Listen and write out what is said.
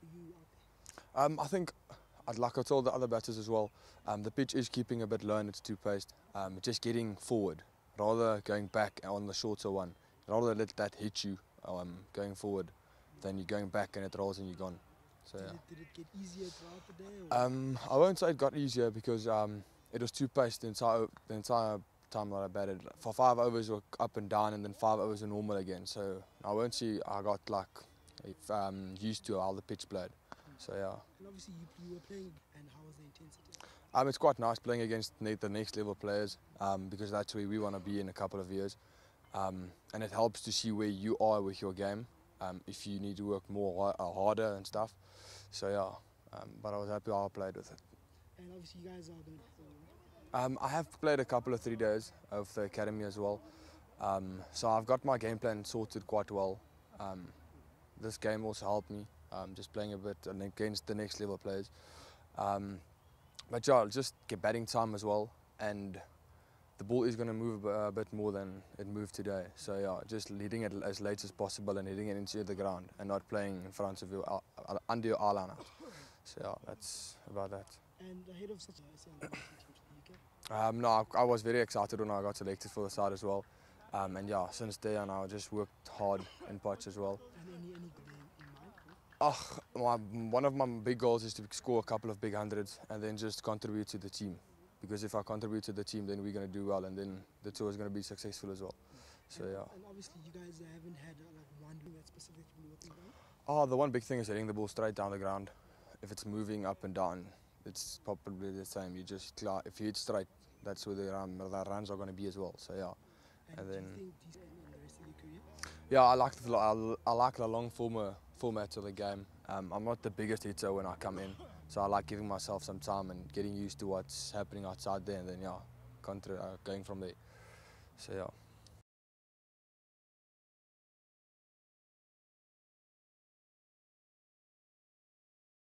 for you out there? Um, I think, I'd like I told the other batters as well, um, the pitch is keeping a bit low and it's two paced. Um, just getting forward, rather going back on the shorter one, rather let that hit you um, going forward than you're going back and it rolls and you're gone. So Did, yeah. it, did it get easier throughout the day? Or? Um, I won't say it got easier because um, it was two paced the entire the entire time that I batted. For five overs were up and down, and then five overs were normal again. So I won't see I got like if, um, used to how the pitch played. So yeah, and obviously you, you were playing, and how was the intensity? um, it's quite nice playing against the next level players um, because that's where we want to be in a couple of years, um, and it helps to see where you are with your game. Um, if you need to work more uh, harder and stuff. So yeah, um, but I was happy how I played with it. And obviously you guys are going. Um, I have played a couple of three days of the academy as well, um, so I've got my game plan sorted quite well. This game also helped me, um, just playing a bit and against the next level players. Um, but yeah, just get batting time as well, and the ball is going to move a bit more than it moved today. So yeah, just hitting it as late as possible and hitting it into the ground, and not playing in front of you, uh, under your eye. So yeah, that's about that. And ahead of such a say, an African team to the UK, Um, no, I, I was very excited when I got selected for the side as well. Um, and yeah, since then I just worked hard in patch as well. and any any good in, in mind? Oh, my, one of my big goals is to score a couple of big hundreds and then just contribute to the team. Because if I contribute to the team, then we're going to do well and then the tour is going to be successful as well. So and, yeah. And obviously you guys haven't had uh, like one that specifically working on. Oh, the one big thing is hitting the ball straight down the ground. If it's moving up and down, it's probably the same. You just, if you hit straight, that's where the, um, the runs are going to be as well. So yeah. And, And then- you think these in the rest of your career? Yeah, I like the I, I like the long former format of the game. Um, I'm not the biggest hitter when I come in, so I like giving myself some time and getting used to what's happening outside there, and then yeah, contra- uh, going from there. So yeah.